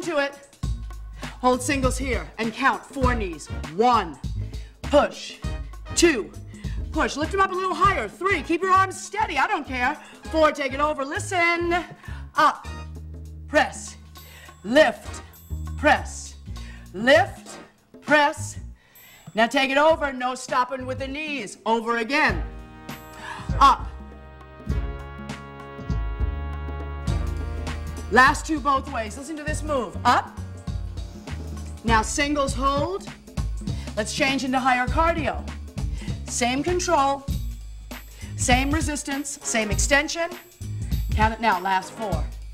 to it. Hold singles here and count four knees. One, push, two, push. Lift them up a little higher. Three, keep your arms steady. I don't care. Four, take it over. Listen. Up, press, lift, press, lift, press. Now take it over. No stopping with the knees. Over again. Up. Last two both ways. Listen to this move. Up. Now singles hold. Let's change into higher cardio. Same control, same resistance, same extension. Count it now, last four.